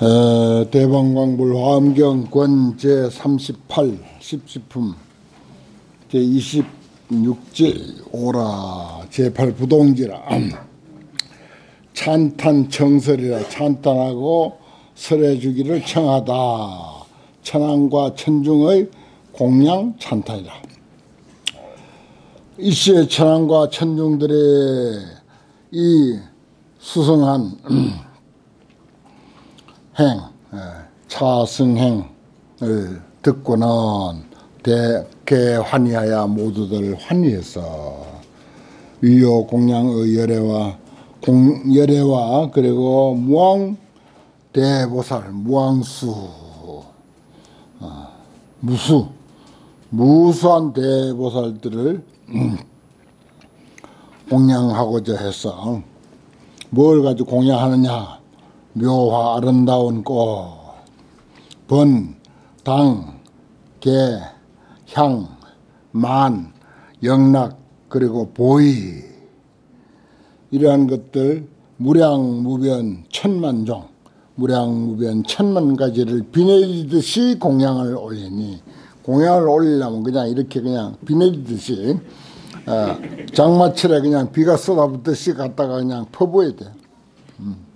어, 대방광불 화엄경권 제38 10지품 제26제 오라 제8부동지라. 찬탄 청설이라 찬탄하고 설해주기를 청하다. 천왕과 천중의 공양 찬탄이라. 이시의 천왕과 천중들의 이 수성한 행, 예, 차승행을 듣고는 대개 환희하여 모두들 환희해서 위요 공양의 열애와 공, 열애와 그리고 무왕 대보살 무왕수 어, 무수 무수한 대보살들을 공양하고자 해서 뭘 가지고 공양하느냐 묘화 아름다운 꽃, 번, 당, 개, 향, 만, 영락, 그리고 보이 이러한 것들 무량무변 천만종 무량무변 천만 가지를 비내리듯이 공양을 올리니 공양을 올리려면 그냥 이렇게 그냥 비내리듯이 어, 장마철에 그냥 비가 쏟아붓듯이 갖다가 그냥 퍼부어야 돼. 음.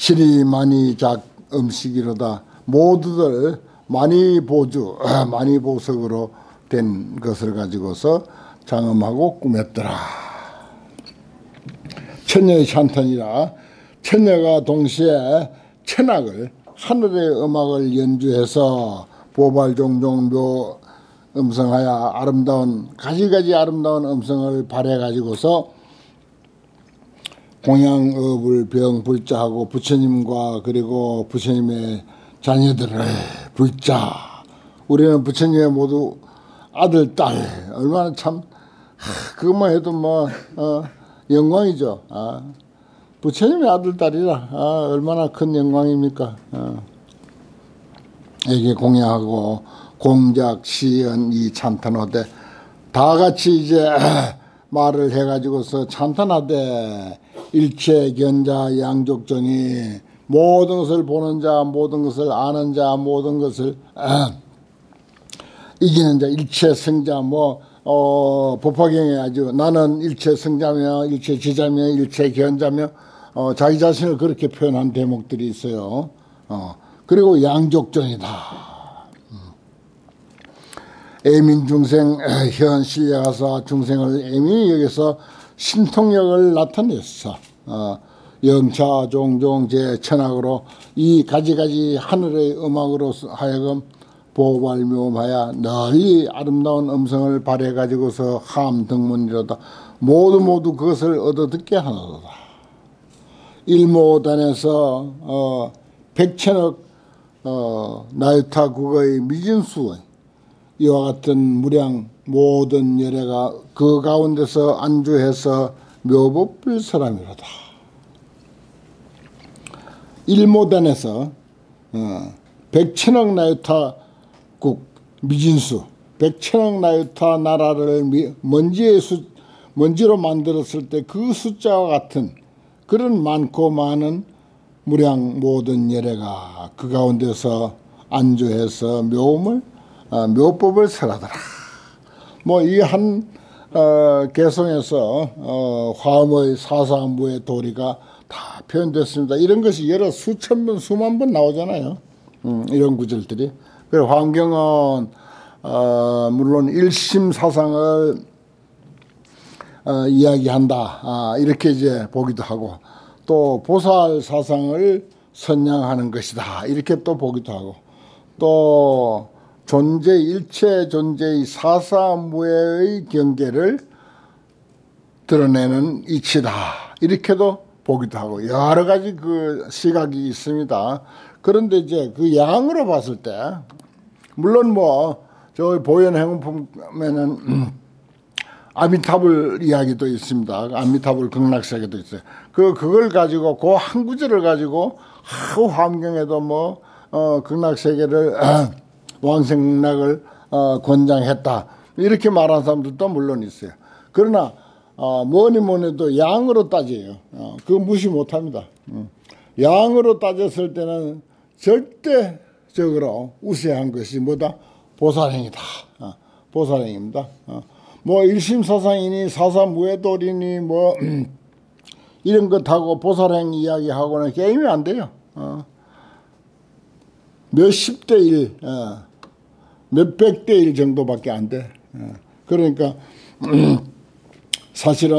실이 많이 작 음식이로다 모두들 많이 보주 많이 보석으로 된 것을 가지고서 장엄하고 꾸몄더라. 천녀의 찬탄이라 천녀가 동시에 천악을 하늘의 음악을 연주해서 보발 종종 묘 음성하여 아름다운 가지가지 아름다운 음성을 발해 가지고서 공양업을 병불자하고 부처님과 그리고 부처님의 자녀들을 불자 우리는 부처님의 모두 아들 딸 얼마나 참 그것만 해도 뭐 어, 영광이죠. 아, 부처님의 아들 딸이라 아, 얼마나 큰 영광입니까? 어. 에게 공양하고 공작 시연 이 찬탄호대 다 같이 이제 말을 해가지고서 찬탄하되 일체 견자 양족정이 모든 것을 보는 자 모든 것을 아는 자 모든 것을 아, 이기는 자 일체 승자 뭐 어, 법화경에 아주 나는 일체 승자며 일체 지자며 일체 견자며 어, 자기 자신을 그렇게 표현한 대목들이 있어요. 어, 그리고 양족정이다. 음. 애민 중생 현 신뢰가서 중생을 애민히 여기서 신통력을 나타냈어. 어, 영차 종종 제 천학으로 이 가지가지 하늘의 음악으로 하여금 보발묘하여 널리 아름다운 음성을 발해 가지고서 함 등문이로다 모두 모두 그것을 얻어 듣게 하노다. 일모단에서 어, 백천억 어, 나유타 국의 미진수 이와 같은 무량 모든 열애가 그 가운데서 안주해서 묘법을 사람이로다. 일모단에서 어, 백천억 나유타 국 미진수 백천억 나유타 나라를 먼지의 수, 먼지로 만들었을 때 그 숫자와 같은 그런 많고 많은 무량 모든 예례가 그 가운데서 안주해서 묘음을 어, 묘법을 설하더라. 뭐 이한 어, 개성에서 어, 화음의 사사무의 도리가 다 표현됐습니다. 이런 것이 여러 수천 번, 수만 번 나오잖아요. 음, 이런 구절들이. 그리고 환경은 어, 물론 일심 사상을 어, 이야기한다. 아, 이렇게 이제 보기도 하고 또 보살 사상을 선양하는 것이다. 이렇게 또 보기도 하고 또 존재 일체 존재의 사사무예의 경계를 드러내는 이치다. 이렇게도 보기도 하고 여러 가지 그 시각이 있습니다. 그런데 이제 그 양으로 봤을 때 물론 뭐저 보현 행품에는 아미타불 이야기도 있습니다. 아미타불 극락세계도 있어요. 그 그걸 가지고 그 한 구절을 가지고 하 환경에도 뭐 어, 극락세계를 왕생락을 어, 권장했다. 이렇게 말하는 사람들도 물론 있어요. 그러나 어, 뭐니 뭐니 도 양으로 따져요. 어, 그거 무시 못합니다. 음. 양으로 따졌을 때는 절대적으로 우세한 것이 뭐다? 보살행이다. 어, 보살행입니다. 어. 뭐 일심사상이니 사사무해돌이니 뭐 이런 것하고 보살행 이야기하고는 게임이 안 돼요. 어. 몇십 대 일, 어. 몇백 대 일 정도밖에 안 돼. 어. 그러니까 사실은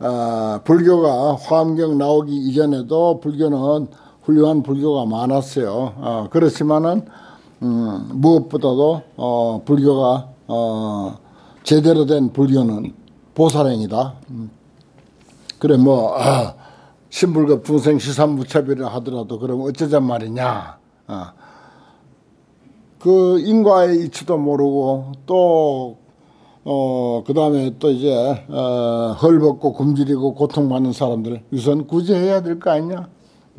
어, 불교가 화엄경 나오기 이전에도 불교는 훌륭한 불교가 많았어요. 어, 그렇지만은 음, 무엇보다도 어, 불교가 어, 제대로 된 불교는 보살행이다. 음. 그래 뭐 아, 신불급 중생 시삼무차비를 하더라도 그럼 어쩌잔 말이냐. 어. 그 인과의 이치도 모르고 또 어, 그 다음에 또 이제, 어, 헐벗고 굶주리고 고통받는 사람들 우선 구제해야 될 거 아니냐.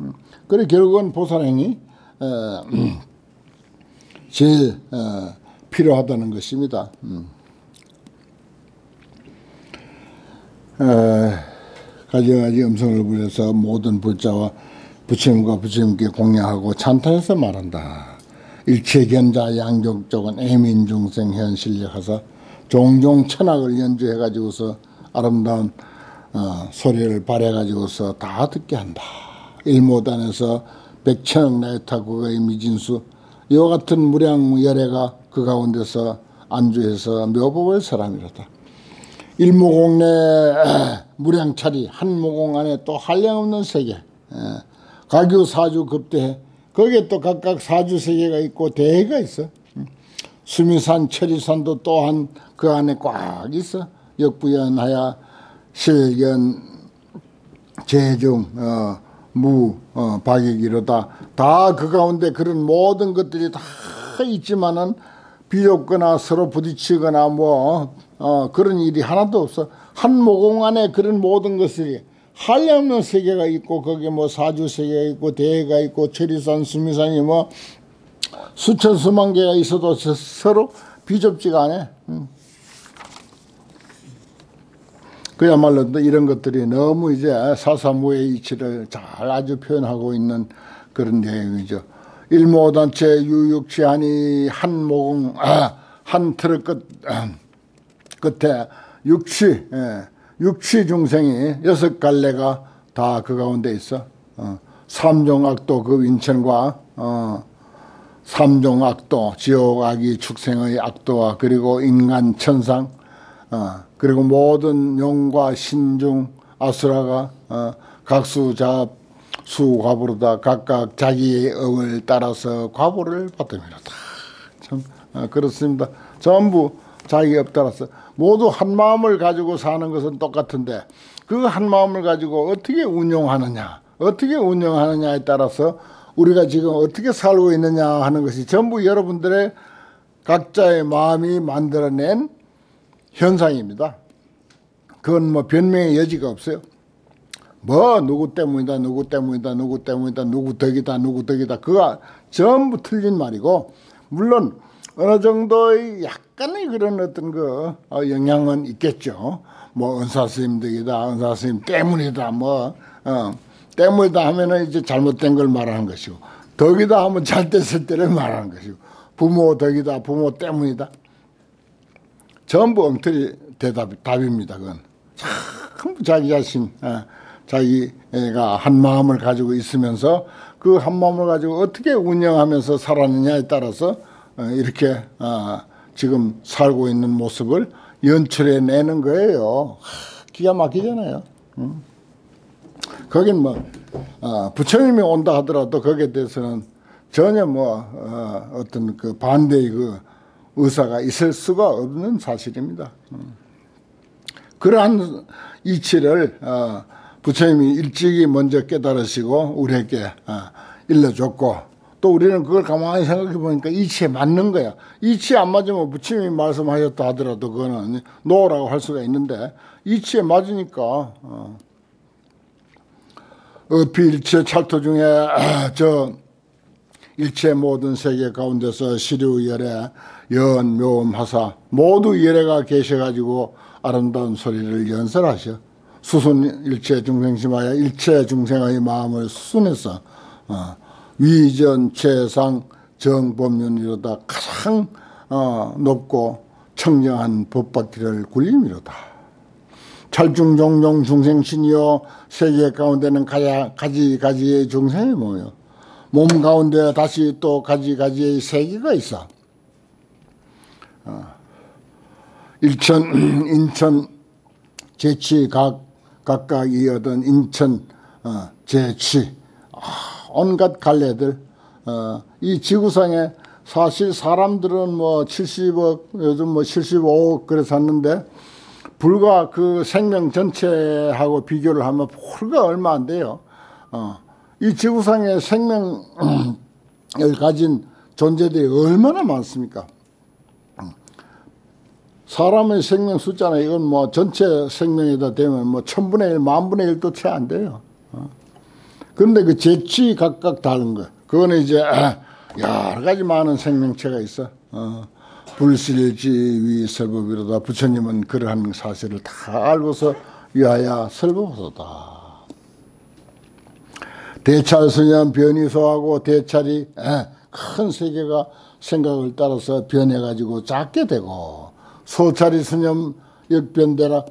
음. 그래, 결국은 보살행이, 어, 제일, 어, 필요하다는 것입니다. 음. 어, 가지가지 음성을 부려서 모든 불자와 부처님과 부처님께 공양하고 찬탄해서 말한다. 일체견자 양족적은 애민중생 현실력하사 종종 천악을 연주해가지고서 아름다운 어, 소리를 발해가지고서 다 듣게 한다. 일모단에서 백천억 나이타 국의 미진수 이와 같은 무량 열애가 그 가운데서 안주해서 묘법을 사람이로다. 일모공 내 무량차리 한모공 안에 또 한량없는 세계 가교 사주 급대해 거기에 또 각각 사주 세계가 있고 대해가 있어. 수미산 철이산도 또한 그 안에 꽉 있어. 역부연하야 실견 재중 어, 무 어, 박익이로다 다 그 가운데 그런 모든 것들이 다 있지만은 비좁거나 서로 부딪히거나 뭐 어, 그런 일이 하나도 없어 한 모공 안에 그런 모든 것들이 한량없는 세계가 있고 거기에 뭐 사주 세계가 있고 대해가 있고 철이산 수미산이 뭐 수천 수만 개가 있어도 서로 비좁지가 않아. 음. 그야말로 이런 것들이 너무 이제 사사무의 이치를 잘 아주 표현하고 있는 그런 내용이죠. 일모단체 유육치하니 한 모공 아, 한 틀의 끝 아, 끝에 육치 예, 육치 중생이 여섯 갈래가 다 그 가운데 있어. 어, 삼종악도 그 윈천과 어, 삼종악도 지옥악이 축생의 악도와 그리고 인간 천상 어, 그리고 모든 용과 신중 아수라가 어, 각수자 수과부로다 각각 자기의 업을 따라서 과보를 받음이로다. 참 어, 그렇습니다. 전부 자기 업 따라서 모두 한 마음을 가지고 사는 것은 똑같은데 그 한 마음을 가지고 어떻게 운용하느냐 어떻게 운영하느냐에 따라서 우리가 지금 어떻게 살고 있느냐 하는 것이 전부 여러분들의 각자의 마음이 만들어낸 현상입니다. 그건 뭐 변명의 여지가 없어요. 뭐 누구 때문이다 누구 때문이다 누구 때문이다 누구 덕이다 누구 덕이다 그거 전부 틀린 말이고 물론 어느 정도의 약간의 그런 어떤 그 어, 영향은 있겠죠. 뭐 은사 스님 덕이다 은사 스님 때문이다 뭐 어, 때문이다 하면은 이제 잘못된 걸 말하는 것이고 덕이다 하면 잘 됐을 때를 말하는 것이고 부모 덕이다 부모 때문이다 전부 엉터리 대답, 답입니다. 그건. 전부 자기 자신, 어, 자기가 한 마음을 가지고 있으면서 그 한 마음을 가지고 어떻게 운영하면서 살았느냐에 따라서 어, 이렇게 어, 지금 살고 있는 모습을 연출해 내는 거예요. 기가 막히잖아요. 거긴 뭐 부처님이 온다 하더라도 거기에 대해서는 전혀 뭐 어떤 그 반대의 그 의사가 있을 수가 없는 사실입니다. 음. 그러한 이치를 어, 부처님이 일찍이 먼저 깨달으시고 우리에게 어, 일러줬고 또 우리는 그걸 가만히 생각해 보니까 이치에 맞는 거야. 이치에 안 맞으면 부처님이 말씀하셨다 하더라도 그거는 노라고 할 수가 있는데 이치에 맞으니까 어. 어필체 찰토 중에 저 일체 모든 세계 가운데서 시류 열애 연, 묘음, 하사 모두 열애가 계셔가지고 아름다운 소리를 연설하셔. 수순 일체 중생심하여 일체 중생의 마음을 수순해서 어, 위전 최상 정법륜이로다 가장 어, 높고 청정한 법받기를 굴림이로다. 찰중 종종 중생신이요 세계 가운데는 가야, 가지 가지의 중생이 모여 몸 가운데 다시 또 가지 가지의 세계가 있어. 어. 일천 인천 제치 각 각각 이어던 인천 어, 제치 아, 온갖 갈래들 어, 이 지구상에 사실 사람들은 뭐 70억 요즘 뭐 75억 그래 샀는데 불과 그 생명 전체하고 비교를 하면 불과 얼마 안 돼요. 어, 이 지구상에 생명을 가진 존재들이 얼마나 많습니까? 사람의 생명 숫자는 이건 뭐 전체 생명에다 되면 뭐 천분의 일, 만분의 일도 채 안 돼요. 어. 그런데 그 재치 각각 다른 거. 그거는 이제 여러 가지 많은 생명체가 있어. 어. 불실지 위 설법이로다. 부처님은 그러한 사실을 다 알고서 위하여 설법하소다. 대찰 스념 변이 소하고 대찰이 큰 세계가 생각을 따라서 변해가지고 작게 되고 소차리 스념 역변대라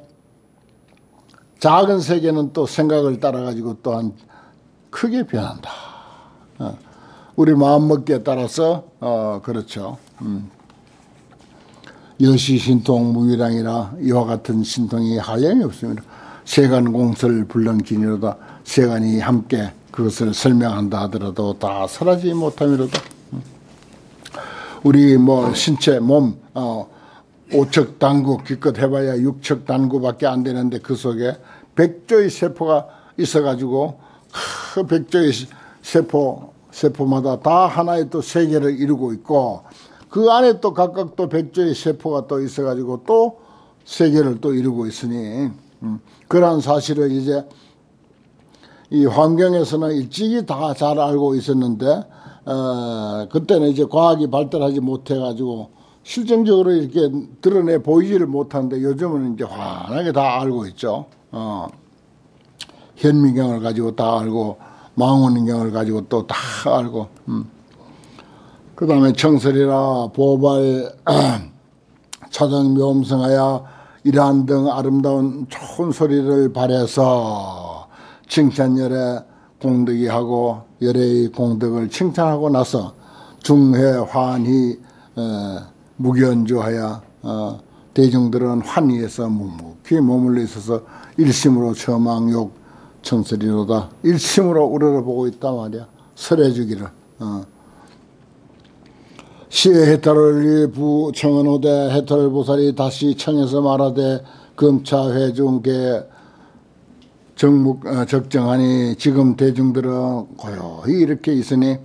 작은 세계는 또 생각을 따라가지고 또한 크게 변한다. 어. 우리 마음먹기에 따라서 어 그렇죠. 음. 여시 신통 무위랑이라 이와 같은 신통이 한량이 없습니다. 세간 공설 불능기니로다 세간이 함께 그것을 설명한다 하더라도 다 사라지지 못함이로다. 음. 우리 뭐 신체 몸 어, 5척 단구 기껏 해봐야 6척 단구밖에 안 되는데 그 속에 백조의 세포가 있어가지고 그 백조의 세포 세포마다 다 하나의 또 세계를 이루고 있고 그 안에 또 각각 또 백조의 세포가 또 있어가지고 또 세계를 또 이루고 있으니 음, 그러한 사실을 이제 이 환경에서는 일찍이 다 잘 알고 있었는데 어, 그때는 이제 과학이 발달하지 못해가지고 실정적으로 이렇게 드러내 보이지를 못하는데 요즘은 이제 환하게 다 알고 있죠. 어. 현미경을 가지고 다 알고 망원경을 가지고 또 다 알고. 음. 그 다음에 청설이라 보발 차정 묘음성하여 이러한 등 아름다운 좋은 소리를 발해서 칭찬열에 공덕이 하고 열의 공덕을 칭찬하고 나서 중회 환희 에, 무견주하여 어, 대중들은 환희에서 묵묵히 머물러 있어서 일심으로 처망욕 청설이로다. 일심으로 우러러보고 있단 말이야. 설해주기를. 어. 시의 해탈을 부청은호대 해탈보살이 다시 청해서 말하되 금차회 중계 정묵 어, 적정하니 지금 대중들은 고요히 이렇게 있으니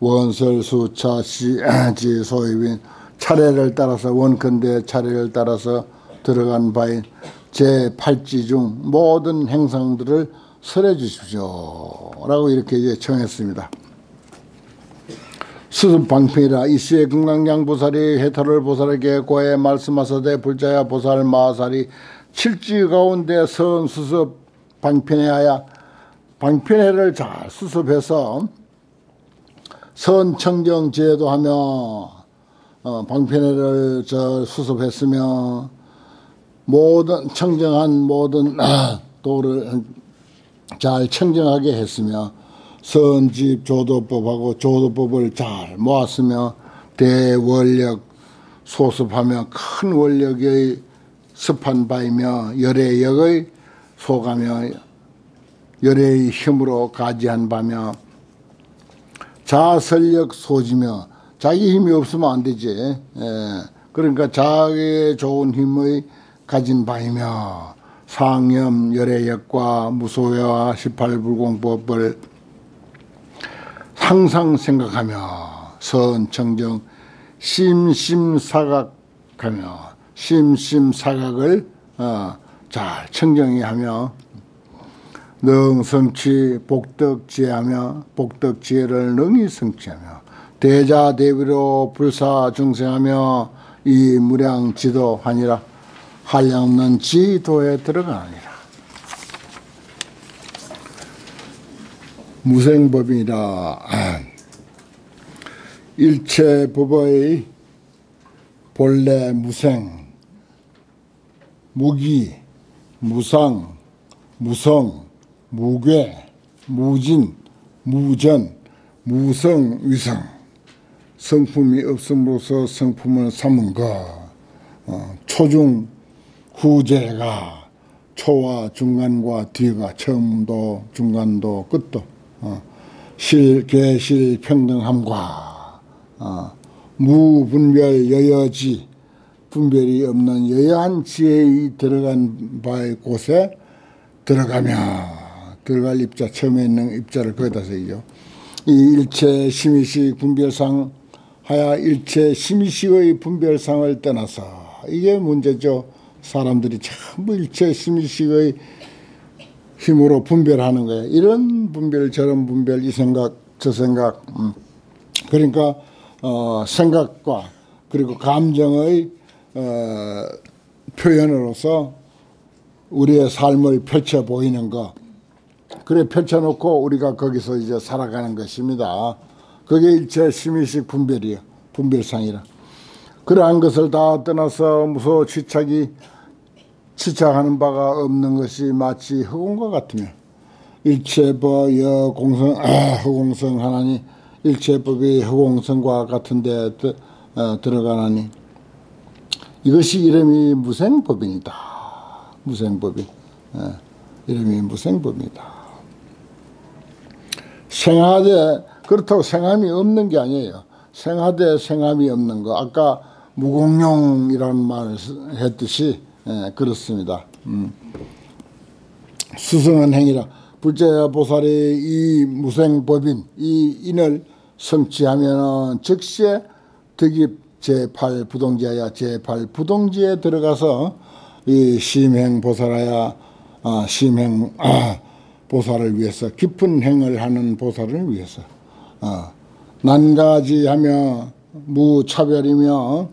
원설 수차 시지 소입인 차례를 따라서 원컨대 차례를 따라서 들어간 바인 제8지 중 모든 행상들을 설해 주십시오. 라고 이렇게 이제 청했습니다. 수습 방편이라 이시의 금강양 보살이 해탈을 보살에게 고해 말씀하사되 불자야 보살 마살이 칠지 가운데 선 수습 방편해야 방편해를 잘 수습해서 선 청정 제도하며 어, 방편회를 저 수습했으며 모든 청정한 모든 도를 잘 청정하게 했으며 선집 조도법하고 조도법을 잘 모았으며 대원력 소습하며 큰 원력의 습한 바이며 열애역의 소가며 열애의 힘으로 가지한 바며 자설력 소지며 자기 힘이 없으면 안 되지. 예. 그러니까 자기의 좋은 힘의 가진 바이며 상염 열애역과 무소외와 18불공법을 항상 생각하며 선청정 심심사각하며 심심사각을 어, 잘 청정히 하며 능성치 복덕지하며 복덕지혜를 능히 성취하며 대자 대비로 불사 중생하며 이 무량 지도하니라 한량없는 지도에 들어가니라. 무생법이라 일체 법의 본래 무생, 무기, 무상, 무성, 무괴, 무진, 무전, 무성, 위성 성품이 없음으로써 성품을 삼은 것. 어, 초중 후제가 초와 중간과 뒤가 처음도 중간도 끝도 어, 실, 계실 평등함과 어, 무분별 여여지 분별이 없는 여여한 지혜에 들어간 바의 곳에 들어가며 들어갈 입자 처음에 있는 입자를 거기다 쓰이죠. 이 일체 심의식 분별상 하야 일체 심의식의 분별상을 떠나서 이게 문제죠. 사람들이 전부 일체 심의식의 힘으로 분별하는 거예요. 이런 분별 저런 분별 이 생각 저 생각 음. 그러니까 어, 생각과 그리고 감정의 어, 표현으로서 우리의 삶을 펼쳐 보이는 것 그래 펼쳐놓고 우리가 거기서 이제 살아가는 것입니다. 그게 일체 심의식 분별이에요. 분별상이라. 그러한 것을 다 떠나서 무소 취착이 취착하는 바가 없는 것이 마치 허공과 같으며 일체법 여 공성 아, 허공성 하나니 일체법이 허공성과 같은데 어, 들어가나니 이것이 이름이 무생법입니다. 무생법이 어, 이름이 무생법입니다. 생하되 그렇다고 생함이 없는 게 아니에요. 생하되 생함이 없는 거 아까 무공룡이라는 말을 했듯이 예, 그렇습니다. 음. 수성한 행위라 불제 보살이 이 무생법인 이 인을 성취하면 즉시에 득입 제8 부동지하야 제8 부동지에 들어가서 이 심행 보살하야 아, 심행 아, 보살을 위해서 깊은 행을 하는 보살을 위해서 아, 난가지하며 무차별이며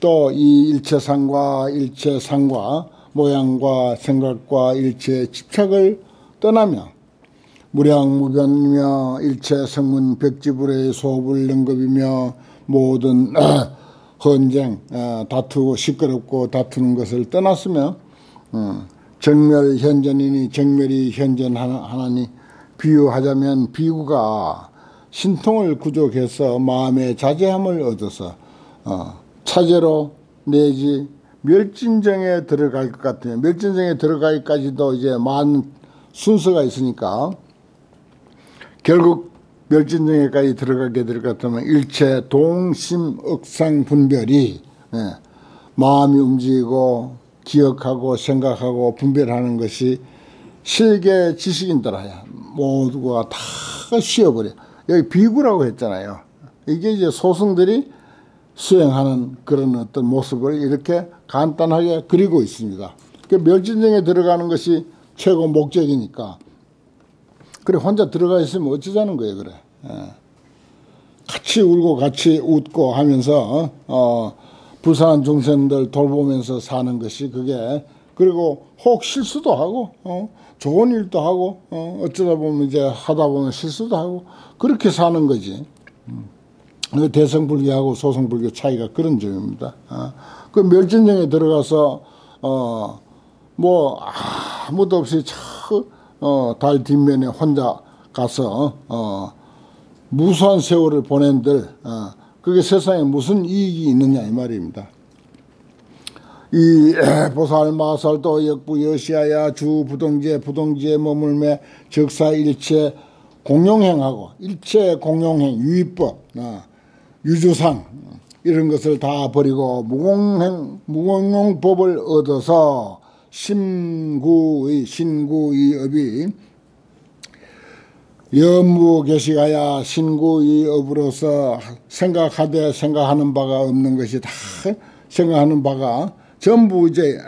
또 이 일체상과 일체상과 모양과 생각과 일체 집착을 떠나며 무량무변이며 일체 성문 벽지불의 소불 능급이며 모든 헌쟁 어, 다투고 시끄럽고 다투는 것을 떠났으며 어, 정멸 현전이니 정멸이 현전하나니 비유하자면 비구가 신통을 구족해서 마음의 자제함을 얻어서 어, 차제로 내지 멸진정에 들어갈 것 같아요. 멸진정에 들어가기까지도 이제 많은 순서가 있으니까 결국 멸진정에까지 들어가게 될 것 같으면 일체 동심 억상 분별이 예, 마음이 움직이고 기억하고 생각하고 분별하는 것이 실계 지식인 들아야 모두가 다 쉬어버려. 여기 비구라고 했잖아요. 이게 이제 소승들이 수행하는 그런 어떤 모습을 이렇게 간단하게 그리고 있습니다. 그 멸진정에 들어가는 것이 최고 목적이니까. 그래 혼자 들어가 있으면 어쩌자는 거예요 그래. 예. 같이 울고 같이 웃고 하면서 어, 불쌍한 중생들 돌보면서 사는 것이 그게 그리고 혹 실수도 하고 어, 좋은 일도 하고 어, 어쩌다 보면 이제 하다 보면 실수도 하고 그렇게 사는 거지. 음. 대성불교하고 소성불교 차이가 그런 점입니다. 어. 그 멸진정에 들어가서 어, 뭐 아무도 없이 차, 어, 달 뒷면에 혼자 가서 어, 무수한 세월을 보낸들 어, 그게 세상에 무슨 이익이 있느냐 이 말입니다. 이 보살 마살도 역부 여시아야 주 부동지에 부동지에 머물매 적사 일체 공용행하고 일체 공용행 유의법 어, 유주상 이런 것을 다 버리고 무공행 무공용법을 얻어서 심구의 신구의 업이 연무 계시가야 신구의 업으로서 생각하되 생각하는 바가 없는 것이 다 생각하는 바가 전부 이제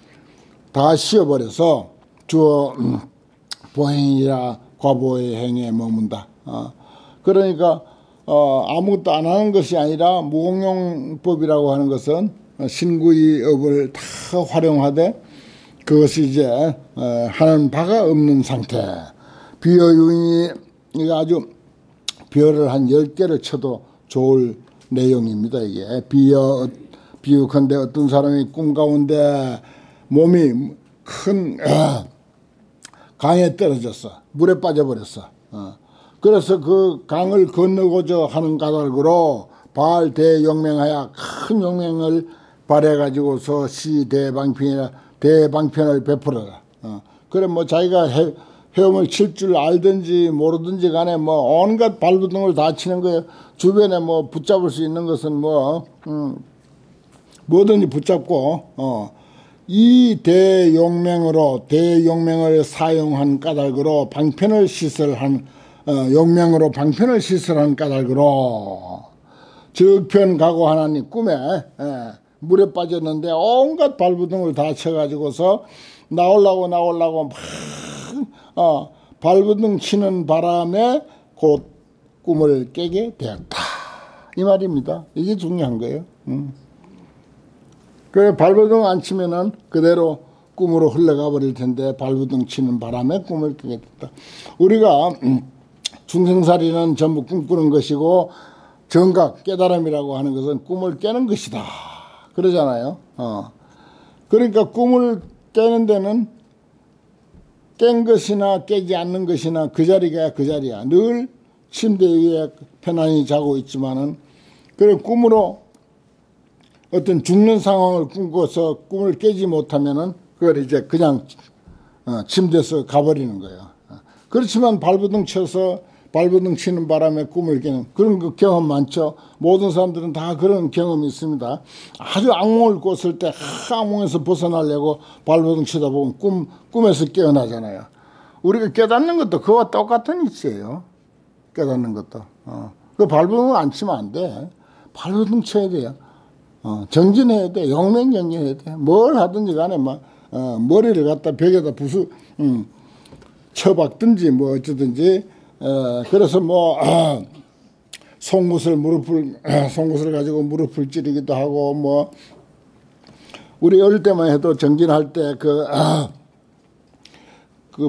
다 쉬어버려서 주어 음, 보행이라 과보의 행에 머문다. 어. 그러니까 어, 아무것도 안 하는 것이 아니라 무공용법이라고 하는 것은 신구의 업을 다 활용하되 그것이 이제 어, 하는 바가 없는 상태. 이게 아주 별을 한 10개를 쳐도 좋을 내용입니다. 이게 비어 비유컨대 어떤 사람이 꿈 가운데 몸이 큰 강에 떨어졌어. 물에 빠져버렸어. 어. 그래서 그 강을 건너고자 하는 까닭으로 바알 대용맹하여 큰 용맹을 발해가지고서 시 대방편이라 대방편을 베풀어라. 어. 그래 뭐 자기가 해, 헤엄을 칠 줄 알든지 모르든지 간에 뭐 온갖 발부등을 다 치는 거예요. 주변에 뭐 붙잡을 수 있는 것은 뭐 음, 뭐든지 붙잡고 어. 이 대용맹으로 대용맹을 사용한 까닭으로 방편을 시설한 어, 용맹으로 방편을 시설한 까닭으로 저편 가고 하나님 꿈에 예, 물에 빠졌는데 온갖 발부등을 다 쳐가지고서 나올라고 나올라고 막 어, 발부등 치는 바람에 곧 꿈을 깨게 되었다. 이 말입니다. 이게 중요한 거예요. 음. 그 발부등 안 치면은 그대로 꿈으로 흘러가 버릴 텐데 발부등 치는 바람에 꿈을 깨게 됐다. 우리가 음, 중생살이는 전부 꿈꾸는 것이고 정각 깨달음이라고 하는 것은 꿈을 깨는 것이다. 그러잖아요. 어. 그러니까 꿈을 깨는 데는 깬 것이나 깨지 않는 것이나 그 자리가 그 자리야. 늘 침대 위에 편안히 자고 있지만은 그래 꿈으로 어떤 죽는 상황을 꿈꿔서 꿈을 깨지 못하면은 그걸 이제 그냥 어, 침대에서 가버리는 거예요. 어. 그렇지만 발부등 쳐서 발부등 치는 바람에 꿈을 깨는 그런 그 경험 많죠. 모든 사람들은 다 그런 경험이 있습니다. 아주 악몽을 꿨을 때 악몽에서 벗어나려고 발부등 치다 보면 꿈, 꿈에서 깨어나잖아요. 우리가 깨닫는 것도 그와 똑같은 이치예요. 깨닫는 것도. 어. 그 발부등 안 치면 안 돼. 발부등 쳐야 돼요. 어, 정진해야 돼. 용맹정진해야 돼. 뭘 하든지 간에 막, 어, 머리를 갖다 벽에다 부수, 음, 쳐박든지 뭐 어쩌든지, 어, 그래서 뭐, 어, 송곳을 무릎을, 어, 송곳을 가지고 무릎을 찌르기도 하고 뭐, 우리 어릴 때만 해도 정진할 때 그,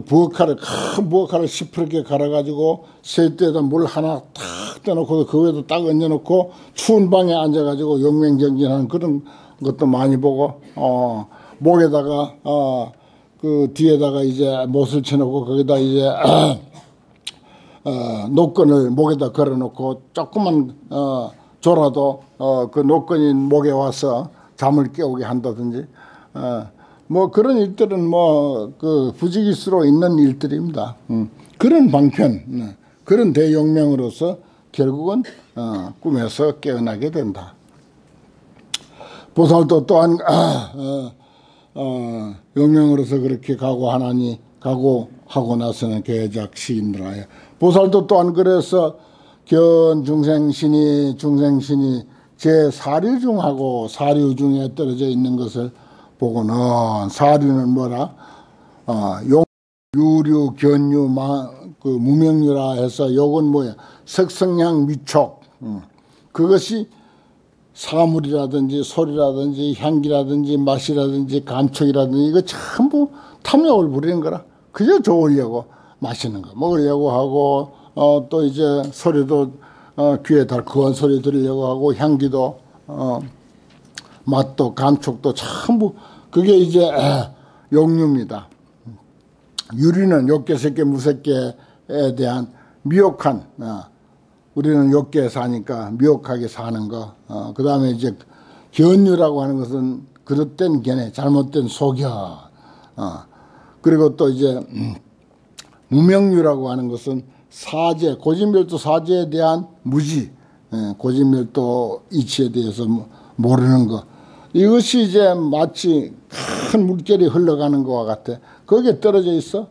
부엌칼을 큰 부엌칼을 시퍼렇게 갈아가지고 세트에다 물 하나 탁 떠놓고 그 위에도 딱 얹어놓고 추운 방에 앉아가지고 용맹정진하는 그런 것도 많이 보고 어 목에다가 어그 뒤에다가 이제 못을 쳐놓고 거기다 이제 어 노끈을 목에다 걸어놓고 조금만 어 졸아도 어 그 노끈이 목에 와서 잠을 깨우게 한다든지 어. 뭐 그런 일들은 뭐 그 부지기수로 있는 일들입니다. 음. 그런 방편, 네. 그런 대용명으로서 결국은 어, 꿈에서 깨어나게 된다. 보살도 또한 아, 어, 어, 용명으로서 그렇게 각오하나니 각오하고 나서는 계작 시인들하여 보살도 또한 그래서 견 중생신이 중생신이 제 사류 중하고 사류 중에 떨어져 있는 것을 보고는 사류는 뭐라? 어, 용 유류 견유 마, 그 무명유라 해서 요건 뭐야? 색성향 미촉. 음. 그것이 사물이라든지 소리라든지 향기라든지 맛이라든지 감촉이라든지 이거 전부 탐욕을 부리는 거라. 그저 좋으려고 마시는 거 먹으려고 하고 어, 또 이제 소리도 어, 귀에 달콤한 소리 들으려고 하고 향기도 어, 맛도 감촉도 전부 그게 이제 용류입니다. 유리는 욕계, 새끼, 무색계에 대한 미혹한 어, 우리는 욕계에 사니까 미혹하게 사는 거. 어, 그 다음에 이제 견유라고 하는 것은 그릇된 견해, 잘못된 속여. 어, 그리고 또 이제 음, 무명유라고 하는 것은 사제, 고진멸도 사제에 대한 무지, 예, 고진멸도 이치에 대해서 모르는 거. 이것이 이제 마치 큰 물결이 흘러가는 것과 같아. 거기에 떨어져 있어.